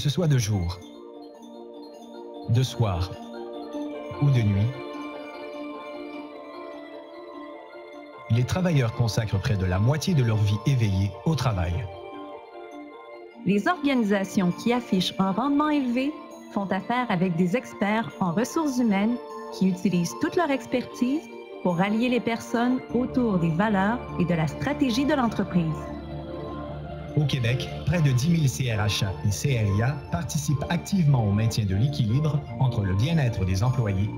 ce soit de jour, de soir ou de nuit, les travailleurs consacrent près de la moitié de leur vie éveillée au travail. Les organisations qui affichent un rendement élevé font affaire avec des experts en ressources humaines qui utilisent toute leur expertise pour rallier les personnes autour des valeurs et de la stratégie de l'entreprise. Au Québec, près de 10 000 CRHA et CRIA participent activement au maintien de l'équilibre entre le bien-être des employés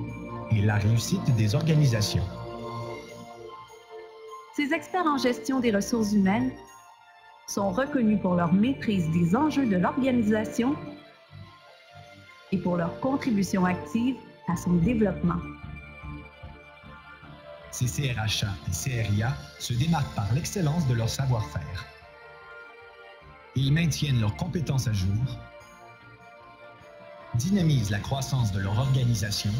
et la réussite des organisations. Ces experts en gestion des ressources humaines sont reconnus pour leur maîtrise des enjeux de l'organisation et pour leur contribution active à son développement. Ces CRHA et CRIA se démarquent par l'excellence de leur savoir-faire. Ils maintiennent leurs compétences à jour, dynamisent la croissance de leur organisation,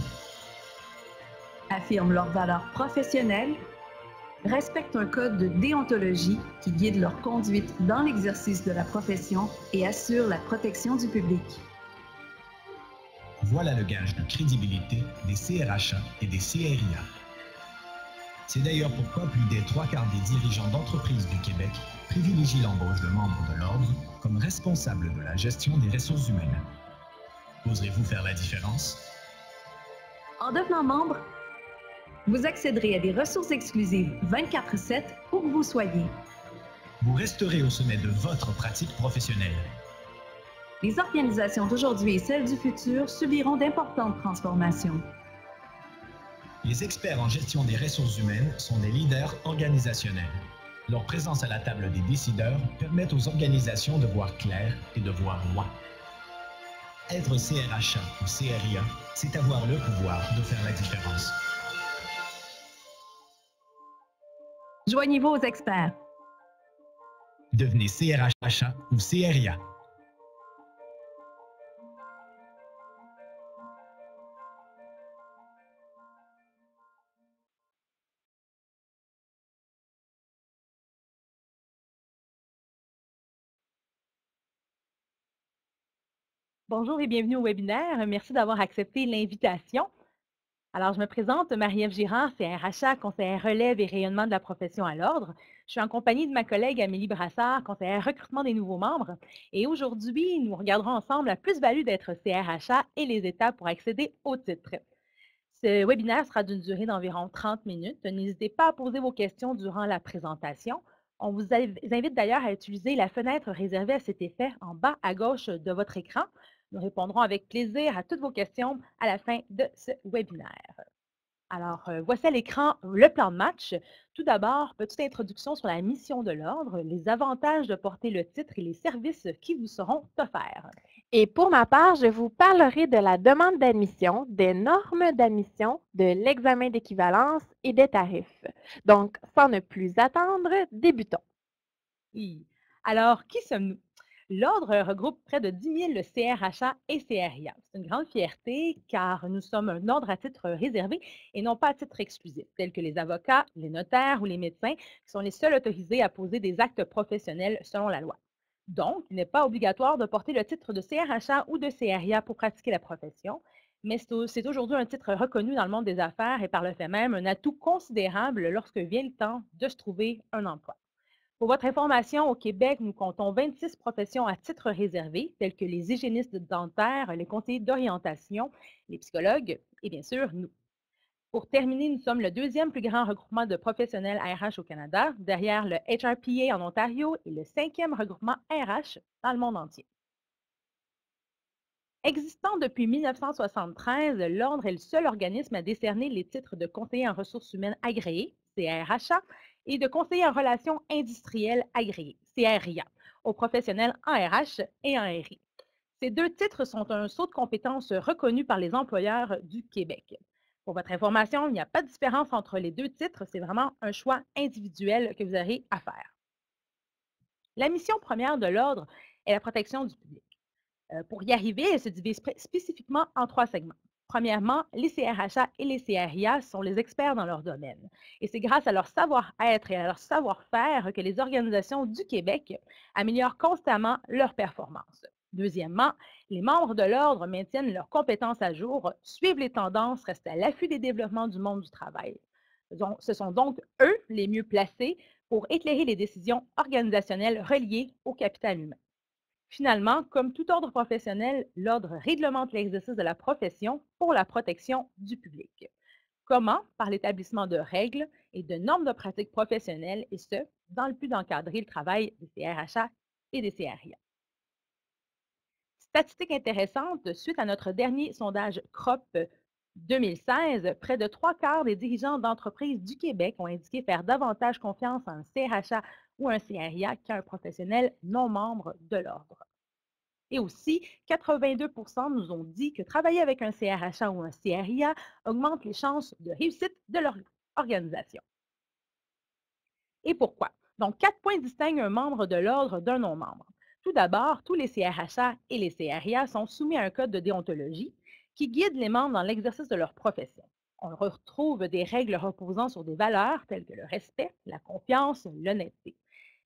affirment leurs valeurs professionnelles, respectent un code de déontologie qui guide leur conduite dans l'exercice de la profession et assure la protection du public. Voilà le gage de crédibilité des CRHA et des CRIA. C'est d'ailleurs pourquoi plus des trois quarts des dirigeants d'entreprises du Québec privilégient l'embauche de membres de l'Ordre comme responsables de la gestion des ressources humaines. Oserez-vous faire la différence? En devenant membre, vous accéderez à des ressources exclusives 24-7 où que vous soyez. Vous resterez au sommet de votre pratique professionnelle. Les organisations d'aujourd'hui et celles du futur subiront d'importantes transformations. Les experts en gestion des ressources humaines sont des leaders organisationnels. Leur présence à la table des décideurs permet aux organisations de voir clair et de voir loin. Être CRHA ou CRIA, c'est avoir le pouvoir de faire la différence. Joignez-vous aux experts. Devenez CRHA ou CRIA. Bonjour et bienvenue au webinaire. Merci d'avoir accepté l'invitation. Alors, je me présente, Marie-Ève Girard, CRHA, conseillère relève et rayonnement de la profession à l'ordre. Je suis en compagnie de ma collègue Amélie Brassard, conseillère recrutement des nouveaux membres. Et aujourd'hui, nous regarderons ensemble la plus-value d'être CRHA et les étapes pour accéder au titre. Ce webinaire sera d'une durée d'environ 30 minutes. N'hésitez pas à poser vos questions durant la présentation. On vous invite d'ailleurs à utiliser la fenêtre réservée à cet effet en bas à gauche de votre écran nous répondrons avec plaisir à toutes vos questions à la fin de ce webinaire. Alors, euh, voici à l'écran le plan de match. Tout d'abord, petite introduction sur la mission de l'Ordre, les avantages de porter le titre et les services qui vous seront offerts. Et pour ma part, je vous parlerai de la demande d'admission, des normes d'admission, de l'examen d'équivalence et des tarifs. Donc, sans ne plus attendre, débutons. Oui. Alors, qui sommes-nous? L'Ordre regroupe près de 10 000 CRHA et CRIA. C'est une grande fierté car nous sommes un ordre à titre réservé et non pas à titre exclusif, tels que les avocats, les notaires ou les médecins, qui sont les seuls autorisés à poser des actes professionnels selon la loi. Donc, il n'est pas obligatoire de porter le titre de CRHA ou de CRIA pour pratiquer la profession, mais c'est aujourd'hui un titre reconnu dans le monde des affaires et par le fait même un atout considérable lorsque vient le temps de se trouver un emploi. Pour votre information, au Québec, nous comptons 26 professions à titre réservé, telles que les hygiénistes dentaires, les conseillers d'orientation, les psychologues et bien sûr nous. Pour terminer, nous sommes le deuxième plus grand regroupement de professionnels RH au Canada, derrière le HRPA en Ontario et le cinquième regroupement RH dans le monde entier. Existant depuis 1973, l'Ordre est le seul organisme à décerner les titres de conseiller en ressources humaines agréés, CRHA, et de conseiller en relations industrielles agréées, CRIA, aux professionnels en RH et en RI. Ces deux titres sont un saut de compétences reconnu par les employeurs du Québec. Pour votre information, il n'y a pas de différence entre les deux titres, c'est vraiment un choix individuel que vous aurez à faire. La mission première de l'Ordre est la protection du public. Euh, pour y arriver, elle se divise spécifiquement en trois segments. Premièrement, les CRHA et les CRIA sont les experts dans leur domaine. Et c'est grâce à leur savoir-être et à leur savoir-faire que les organisations du Québec améliorent constamment leur performance. Deuxièmement, les membres de l'ordre maintiennent leurs compétences à jour, suivent les tendances, restent à l'affût des développements du monde du travail. Ce sont donc eux les mieux placés pour éclairer les décisions organisationnelles reliées au capital humain. Finalement, comme tout ordre professionnel, l'ordre réglemente l'exercice de la profession pour la protection du public. Comment? Par l'établissement de règles et de normes de pratiques professionnelles, et ce, dans le but d'encadrer le travail des CRHA et des CRIA. Statistique intéressante, suite à notre dernier sondage CROP 2016, près de trois quarts des dirigeants d'entreprises du Québec ont indiqué faire davantage confiance à un CRHA ou un CRIA qu'à un professionnel non membre de l'ordre. Et aussi, 82% nous ont dit que travailler avec un CRHA ou un CRIA augmente les chances de réussite de leur organisation. Et pourquoi? Donc, quatre points distinguent un membre de l'ordre d'un non-membre. Tout d'abord, tous les CRHA et les CRIA sont soumis à un code de déontologie qui guide les membres dans l'exercice de leur profession. On retrouve des règles reposant sur des valeurs telles que le respect, la confiance, l'honnêteté.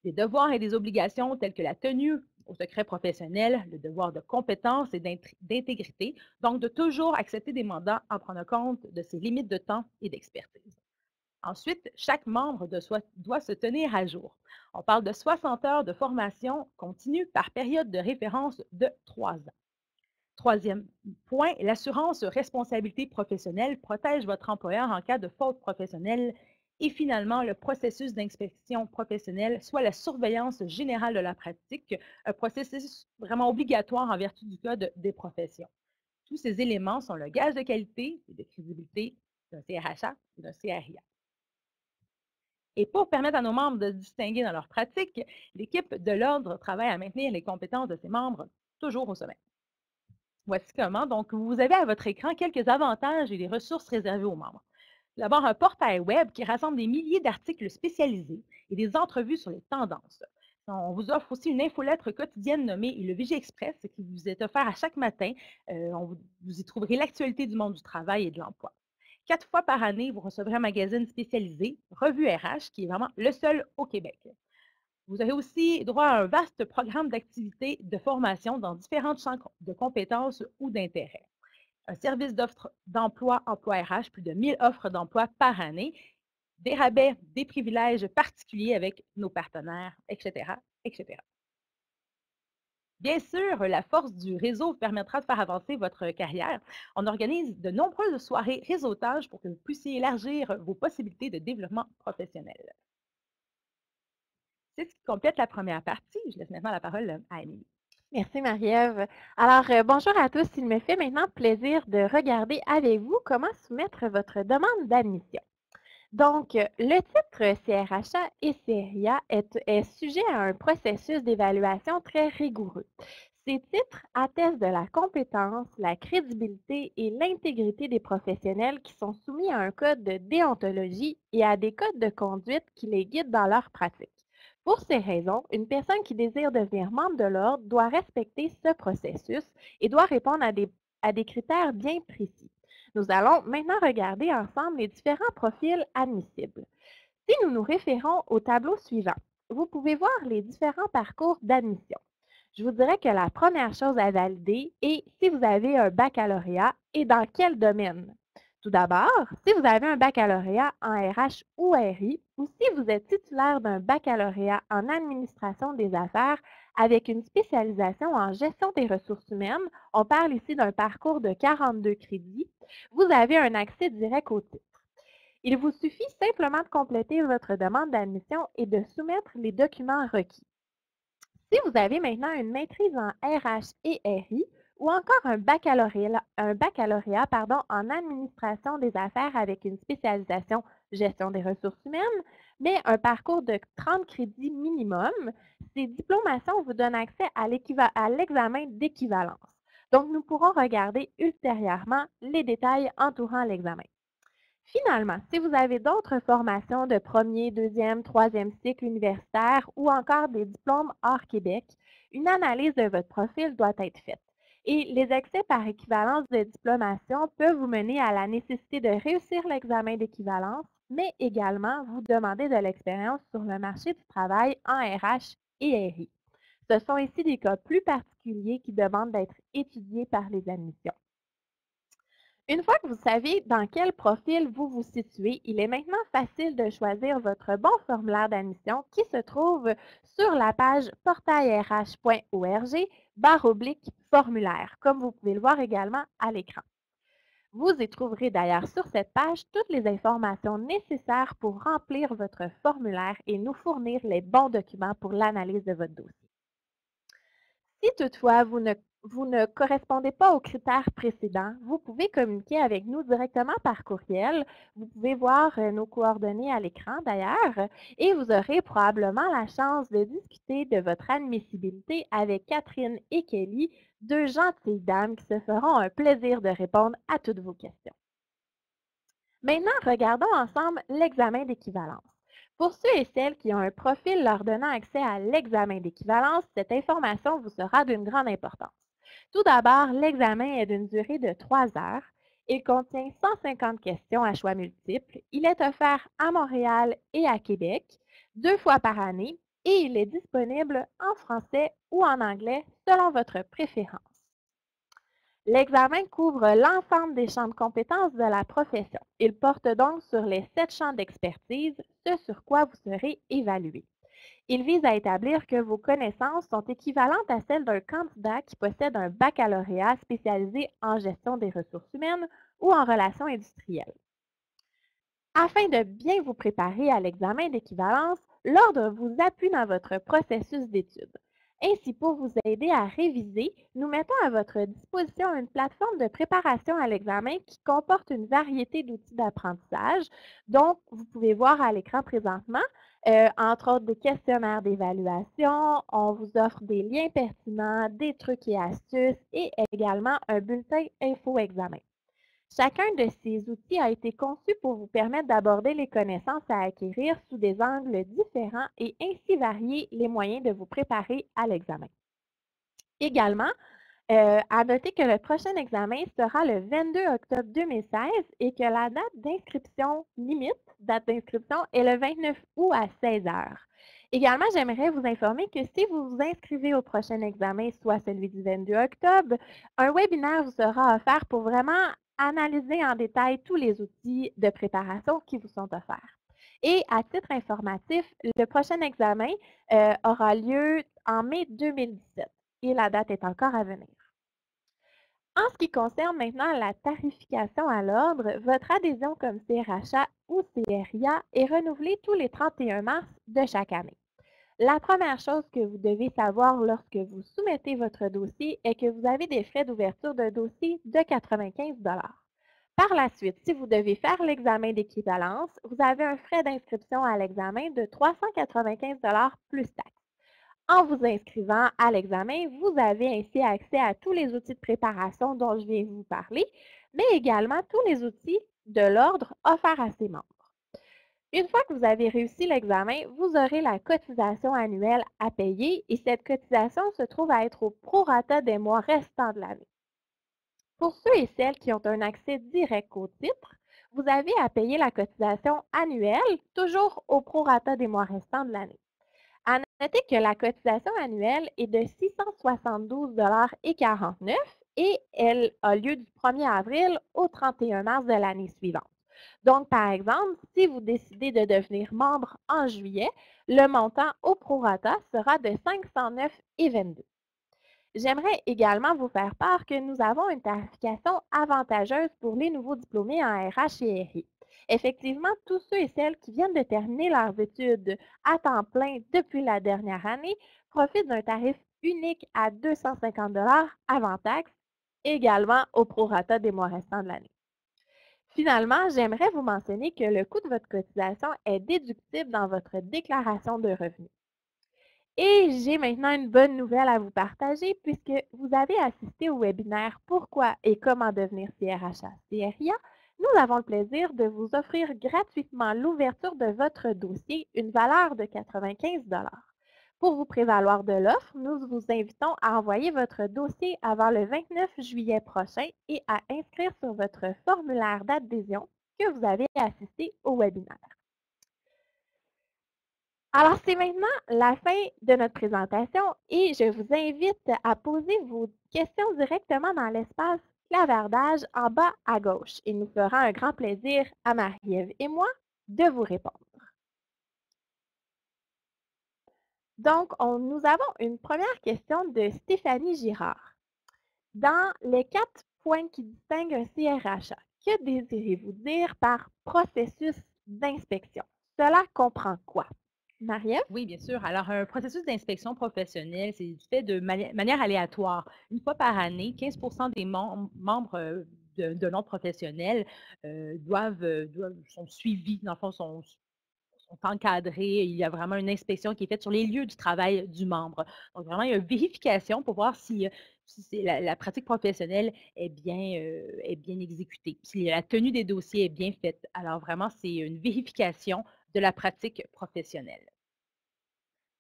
Des devoirs et des obligations telles que la tenue au secret professionnel, le devoir de compétence et d'intégrité, donc de toujours accepter des mandats en prenant compte de ses limites de temps et d'expertise. Ensuite, chaque membre doit se tenir à jour. On parle de 60 heures de formation continue par période de référence de trois ans. Troisième point, l'assurance responsabilité professionnelle protège votre employeur en cas de faute professionnelle et finalement, le processus d'inspection professionnelle, soit la surveillance générale de la pratique, un processus vraiment obligatoire en vertu du Code des professions. Tous ces éléments sont le gage de qualité et de crédibilité d'un CRHA ou d'un CRIA. Et pour permettre à nos membres de se distinguer dans leur pratique, l'équipe de l'Ordre travaille à maintenir les compétences de ses membres toujours au sommet. Voici comment. Donc, vous avez à votre écran quelques avantages et des ressources réservées aux membres. D'abord, un portail web qui rassemble des milliers d'articles spécialisés et des entrevues sur les tendances. On vous offre aussi une infolettre quotidienne nommée le Vigie Express qui vous est offert à chaque matin. Euh, vous y trouverez l'actualité du monde du travail et de l'emploi. Quatre fois par année, vous recevrez un magazine spécialisé, Revue RH, qui est vraiment le seul au Québec. Vous avez aussi droit à un vaste programme d'activités de formation dans différentes champs de compétences ou d'intérêts un service d'offres d'emploi, emploi RH, plus de 1000 offres d'emploi par année, des rabais, des privilèges particuliers avec nos partenaires, etc., etc. Bien sûr, la force du réseau permettra de faire avancer votre carrière. On organise de nombreuses soirées réseautage pour que vous puissiez élargir vos possibilités de développement professionnel. C'est ce qui complète la première partie. Je laisse maintenant la parole à Amélie. Merci Marie-Ève. Alors, euh, bonjour à tous. Il me fait maintenant plaisir de regarder avec vous comment soumettre votre demande d'admission. Donc, le titre CRHA et CRIA est, est sujet à un processus d'évaluation très rigoureux. Ces titres attestent de la compétence, la crédibilité et l'intégrité des professionnels qui sont soumis à un code de déontologie et à des codes de conduite qui les guident dans leur pratique. Pour ces raisons, une personne qui désire devenir membre de l'ordre doit respecter ce processus et doit répondre à des, critères bien précis. Nous allons maintenant regarder ensemble les différents profils admissibles. Si nous nous référons au tableau suivant, vous pouvez voir les différents parcours d'admission. Je vous dirais que la première chose à valider est si vous avez un baccalauréat et dans quel domaine. Tout d'abord, si vous avez un baccalauréat en RH ou RI, ou si vous êtes titulaire d'un baccalauréat en administration des affaires avec une spécialisation en gestion des ressources humaines, on parle ici d'un parcours de 42 crédits, vous avez un accès direct au titre. Il vous suffit simplement de compléter votre demande d'admission et de soumettre les documents requis. Si vous avez maintenant une maîtrise en RH et RI, ou encore un baccalauréat, en administration des affaires avec une spécialisation gestion des ressources humaines, mais un parcours de 30 crédits minimum. Ces diplomations vous donnent accès à l'examen d'équivalence. Donc, nous pourrons regarder ultérieurement les détails entourant l'examen. Finalement, si vous avez d'autres formations de premier, deuxième, troisième cycle universitaire ou encore des diplômes hors Québec, une analyse de votre profil doit être faite. Et les accès par équivalence de diplomation peuvent vous mener à la nécessité de réussir l'examen d'équivalence, mais également vous demander de l'expérience sur le marché du travail en RH et RI. Ce sont ici des cas plus particuliers qui demandent d'être étudiés par les admissions. Une fois que vous savez dans quel profil vous vous situez, il est maintenant facile de choisir votre bon formulaire d'admission qui se trouve sur la page portailrh.org barre oblique formulaire, comme vous pouvez le voir également à l'écran. Vous y trouverez d'ailleurs sur cette page toutes les informations nécessaires pour remplir votre formulaire et nous fournir les bons documents pour l'analyse de votre dossier. Si toutefois vous ne vous ne correspondez pas aux critères précédents, vous pouvez communiquer avec nous directement par courriel. Vous pouvez voir euh, nos coordonnées à l'écran d'ailleurs et vous aurez probablement la chance de discuter de votre admissibilité avec Catherine et Kelly, deux gentilles dames qui se feront un plaisir de répondre à toutes vos questions. Maintenant, regardons ensemble l'examen d'équivalence. Pour ceux et celles qui ont un profil leur donnant accès à l'examen d'équivalence, cette information vous sera d'une grande importance. Tout d'abord, l'examen est d'une durée de trois heures. Il contient 150 questions à choix multiples. Il est offert à Montréal et à Québec deux fois par année et il est disponible en français ou en anglais selon votre préférence. L'examen couvre l'ensemble des champs de compétences de la profession. Il porte donc sur les sept champs d'expertise, ce sur quoi vous serez évalué. Il vise à établir que vos connaissances sont équivalentes à celles d'un candidat qui possède un baccalauréat spécialisé en gestion des ressources humaines ou en relations industrielles. Afin de bien vous préparer à l'examen d'équivalence, l'Ordre vous appuie dans votre processus d'études. Ainsi, pour vous aider à réviser, nous mettons à votre disposition une plateforme de préparation à l'examen qui comporte une variété d'outils d'apprentissage. Donc, vous pouvez voir à l'écran présentement, euh, entre autres des questionnaires d'évaluation, on vous offre des liens pertinents, des trucs et astuces et également un bulletin info-examen. Chacun de ces outils a été conçu pour vous permettre d'aborder les connaissances à acquérir sous des angles différents et ainsi varier les moyens de vous préparer à l'examen. Également, euh, à noter que le prochain examen sera le 22 octobre 2016 et que la date d'inscription limite, date d'inscription, est le 29 août à 16 heures. Également, j'aimerais vous informer que si vous vous inscrivez au prochain examen, soit celui du 22 octobre, un webinaire vous sera offert pour vraiment analyser en détail tous les outils de préparation qui vous sont offerts. Et à titre informatif, le prochain examen euh, aura lieu en mai 2017 et la date est encore à venir. En ce qui concerne maintenant la tarification à l'ordre, votre adhésion comme CRHA ou CRIA est renouvelée tous les 31 mars de chaque année. La première chose que vous devez savoir lorsque vous soumettez votre dossier est que vous avez des frais d'ouverture de dossier de 95 Par la suite, si vous devez faire l'examen d'équivalence, vous avez un frais d'inscription à l'examen de 395 plus taxes. En vous inscrivant à l'examen, vous avez ainsi accès à tous les outils de préparation dont je viens de vous parler, mais également tous les outils de l'ordre offerts à ses membres. Une fois que vous avez réussi l'examen, vous aurez la cotisation annuelle à payer et cette cotisation se trouve à être au prorata des mois restants de l'année. Pour ceux et celles qui ont un accès direct au titre, vous avez à payer la cotisation annuelle, toujours au prorata des mois restants de l'année. À noter que la cotisation annuelle est de 672,49 et elle a lieu du 1er avril au 31 mars de l'année suivante. Donc, par exemple, si vous décidez de devenir membre en juillet, le montant au prorata sera de 509,22. J'aimerais également vous faire part que nous avons une tarification avantageuse pour les nouveaux diplômés en RH et RI. Effectivement, tous ceux et celles qui viennent de terminer leurs études à temps plein depuis la dernière année profitent d'un tarif unique à 250 avant taxe, également au prorata des mois restants de l'année. Finalement, j'aimerais vous mentionner que le coût de votre cotisation est déductible dans votre déclaration de revenus. Et j'ai maintenant une bonne nouvelle à vous partager puisque vous avez assisté au webinaire Pourquoi et comment devenir CRHA CRIA nous avons le plaisir de vous offrir gratuitement l'ouverture de votre dossier, une valeur de 95 Pour vous prévaloir de l'offre, nous vous invitons à envoyer votre dossier avant le 29 juillet prochain et à inscrire sur votre formulaire d'adhésion que vous avez assisté au webinaire. Alors, c'est maintenant la fin de notre présentation et je vous invite à poser vos questions directement dans l'espace clavardage en bas à gauche. Il nous fera un grand plaisir à Marie-Ève et moi de vous répondre. Donc, nous avons une première question de Stéphanie Girard. Dans les quatre points qui distinguent un CRHA, que désirez-vous dire par processus d'inspection? Cela comprend quoi? Marie-Ève? Oui, bien sûr. Alors, un processus d'inspection professionnelle, c'est fait de manière aléatoire. Une fois par année, 15% des membres euh, de, l'ordre professionnel euh, doivent, euh, doivent, sont suivis, dans le fond, sont, encadrés. Il y a vraiment une inspection qui est faite sur les lieux du travail du membre. Donc, vraiment, il y a une vérification pour voir si, si la, pratique professionnelle est bien, est bien exécutée, si la tenue des dossiers est bien faite. Alors, vraiment, c'est une vérification de la pratique professionnelle.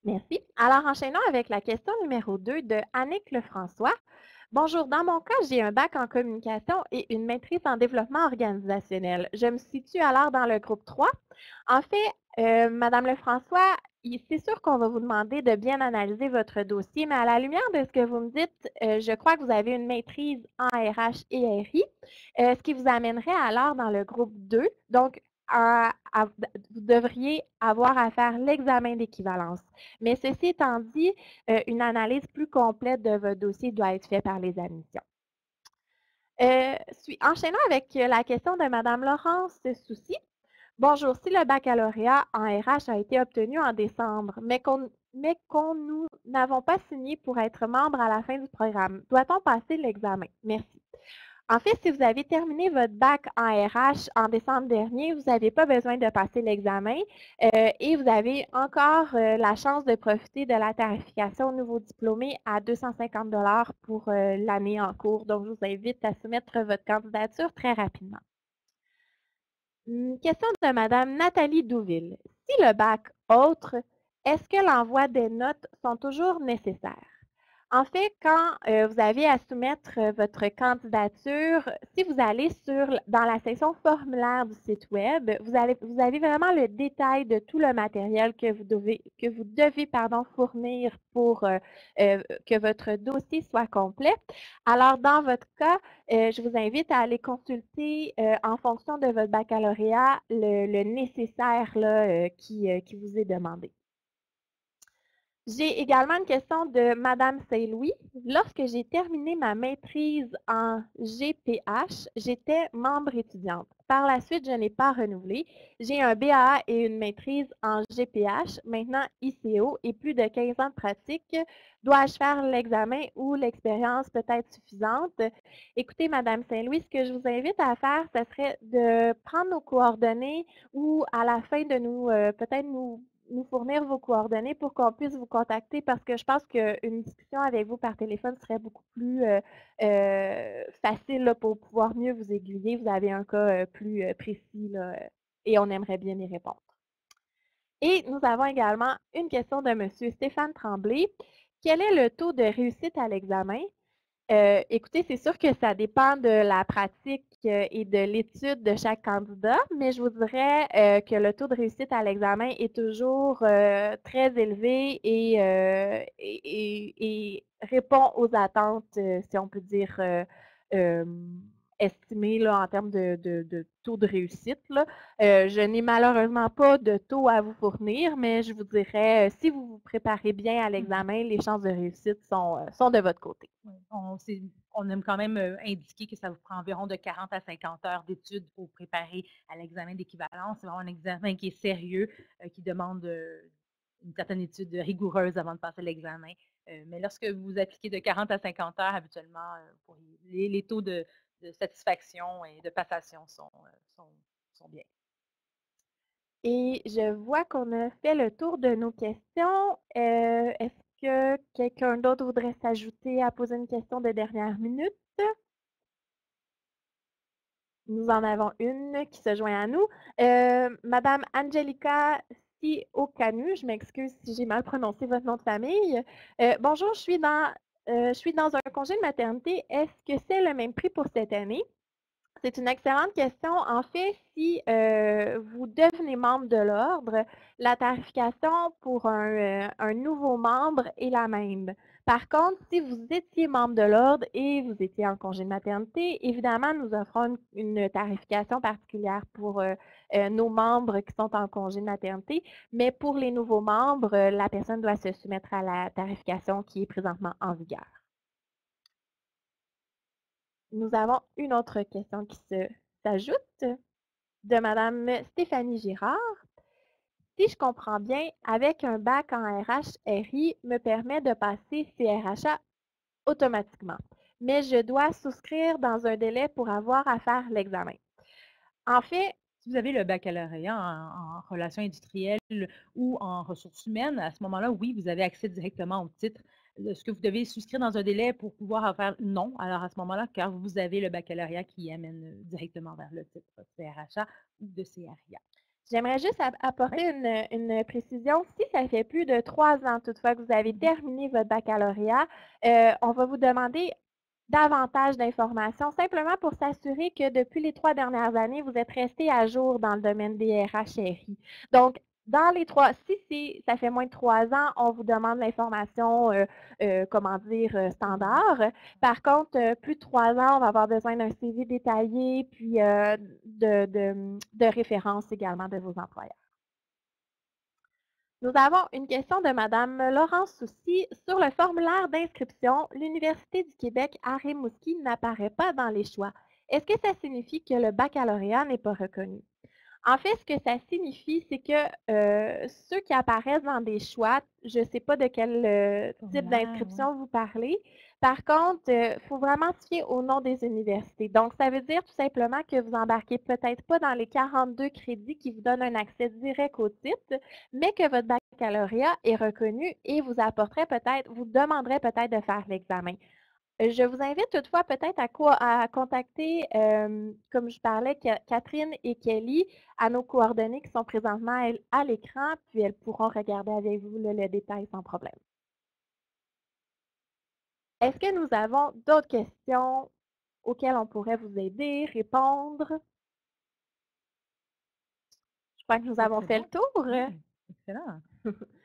Merci. Alors, enchaînons avec la question numéro 2 de Annick Lefrançois. Bonjour, dans mon cas, j'ai un bac en communication et une maîtrise en développement organisationnel. Je me situe alors dans le groupe 3. En fait, euh, Madame Lefrançois, c'est sûr qu'on va vous demander de bien analyser votre dossier, mais à la lumière de ce que vous me dites, euh, je crois que vous avez une maîtrise en RH et RI, euh, ce qui vous amènerait alors dans le groupe 2. Donc, vous devriez avoir à faire l'examen d'équivalence. Mais ceci étant dit, euh, une analyse plus complète de votre dossier doit être faite par les admissions. Euh, enchaînons avec la question de Mme Laurence Soucy. Bonjour, si le baccalauréat en RH a été obtenu en décembre, mais qu'on nous n'avons pas signé pour être membre à la fin du programme, doit-on passer l'examen? Merci. En fait, si vous avez terminé votre bac en RH en décembre dernier, vous n'avez pas besoin de passer l'examen euh, et vous avez encore euh, la chance de profiter de la tarification au nouveau diplômé à 250 pour euh, l'année en cours. Donc, je vous invite à soumettre votre candidature très rapidement. Une question de Mme Nathalie Douville. Si le bac autre, est-ce que l'envoi des notes sont toujours nécessaires? En fait, quand euh, vous avez à soumettre euh, votre candidature, si vous allez sur dans la section formulaire du site web, vous, avez vraiment le détail de tout le matériel que vous devez, que vous devez pardon, fournir pour euh, que votre dossier soit complet. Alors, dans votre cas, je vous invite à aller consulter en fonction de votre baccalauréat le, nécessaire qui vous est demandé. J'ai également une question de Madame Saint-Louis. Lorsque j'ai terminé ma maîtrise en GPH, j'étais membre étudiante. Par la suite, je n'ai pas renouvelé. J'ai un BAA et une maîtrise en GPH, maintenant ICO et plus de 15 ans de pratique. Dois-je faire l'examen ou l'expérience peut être suffisante? Écoutez, Madame Saint-Louis, ce que je vous invite à faire, ce serait de prendre nos coordonnées ou à la fin de nous, euh, peut-être nous nous fournir vos coordonnées pour qu'on puisse vous contacter parce que je pense qu'une discussion avec vous par téléphone serait beaucoup plus euh, euh, facile pour pouvoir mieux vous aiguiller. Vous avez un cas euh, plus précis et on aimerait bien y répondre. Et nous avons également une question de M. Stéphane Tremblay. Quel est le taux de réussite à l'examen? Écoutez, c'est sûr que ça dépend de la pratique et de l'étude de chaque candidat, mais je vous dirais euh, que le taux de réussite à l'examen est toujours très élevé et, et, répond aux attentes, si on peut dire, estimé là, en termes de, taux de réussite. Euh, je n'ai malheureusement pas de taux à vous fournir, mais je vous dirais, euh, si vous vous préparez bien à mmh. l'examen, les chances de réussite sont, euh, sont de votre côté. On, on, aime quand même indiquer que ça vous prend environ de 40 à 50 heures d'études pour préparer à l'examen d'équivalence. C'est vraiment un examen qui est sérieux, qui demande une certaine étude rigoureuse avant de passer l'examen. mais lorsque vous appliquez de 40 à 50 heures, habituellement, les taux de, satisfaction et de passation sont, euh, sont, bien. Et je vois qu'on a fait le tour de nos questions. Est-ce que quelqu'un d'autre voudrait s'ajouter à poser une question de dernière minute? Nous en avons une qui se joint à nous. Euh, Madame Angelica Siokanu, je m'excuse si j'ai mal prononcé votre nom de famille. bonjour, suis dans euh, je suis dans un congé de maternité. Est-ce que c'est le même prix pour cette année? C'est une excellente question. En fait, si euh, vous devenez membre de l'ordre, la tarification pour un, euh, un nouveau membre est la même. Par contre, si vous étiez membre de l'ordre et vous étiez en congé de maternité, évidemment, nous offrons une, tarification particulière pour euh, nos membres qui sont en congé de maternité. Mais pour les nouveaux membres, la personne doit se soumettre à la tarification qui est présentement en vigueur. Nous avons une autre question qui s'ajoute de Mme Stéphanie Girard si je comprends bien, avec un bac en RH-RI me permet de passer CRHA automatiquement, mais je dois souscrire dans un délai pour avoir à faire l'examen. En fait, si vous avez le baccalauréat en, relations industrielles ou en ressources humaines, à ce moment-là, oui, vous avez accès directement au titre. Est-ce que vous devez souscrire dans un délai pour pouvoir faire non? Alors à ce moment-là, car vous avez le baccalauréat qui amène directement vers le titre CRHA ou de CRIA. J'aimerais juste apporter une, précision. Si ça fait plus de trois ans, toutefois, que vous avez terminé votre baccalauréat, euh, on va vous demander davantage d'informations, simplement pour s'assurer que depuis les trois dernières années, vous êtes resté à jour dans le domaine des RHRI. Donc, dans les trois, si ça fait moins de trois ans, on vous demande l'information, euh, euh, comment dire, euh, standard. Par contre, plus de trois ans, on va avoir besoin d'un CV détaillé, puis de, de, références également de vos employeurs. Nous avons une question de Mme Laurence Soucy. Sur le formulaire d'inscription, l'Université du Québec à Rimouski n'apparaît pas dans les choix. Est-ce que ça signifie que le baccalauréat n'est pas reconnu? En fait, ce que ça signifie, c'est que euh, ceux qui apparaissent dans des choix, je ne sais pas de quel euh, type d'inscription vous parlez. Par contre, il euh, faut vraiment se fier au nom des universités. Donc, ça veut dire tout simplement que vous embarquez peut-être pas dans les 42 crédits qui vous donnent un accès direct au titre, mais que votre baccalauréat est reconnu et vous apporterait peut-être, vous demanderait peut-être de faire l'examen. Je vous invite toutefois peut-être à, à contacter, comme je parlais, Catherine et Kelly, à nos coordonnées qui sont présentement à l'écran, puis elles pourront regarder avec vous le, détail sans problème. Est-ce que nous avons d'autres questions auxquelles on pourrait vous aider, répondre? Je crois que nous avons fait le tour. Excellent.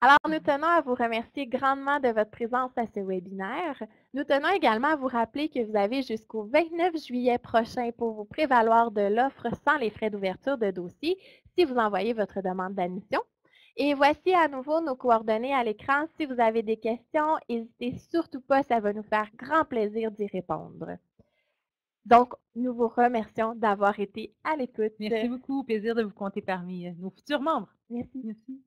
Alors, nous tenons à vous remercier grandement de votre présence à ce webinaire. Nous tenons également à vous rappeler que vous avez jusqu'au 29 juillet prochain pour vous prévaloir de l'offre sans les frais d'ouverture de dossier si vous envoyez votre demande d'admission. Et voici à nouveau nos coordonnées à l'écran. Si vous avez des questions, n'hésitez surtout pas, ça va nous faire grand plaisir d'y répondre. Donc, nous vous remercions d'avoir été à l'écoute. Merci beaucoup. Plaisir de vous compter parmi nos futurs membres. Merci. Merci.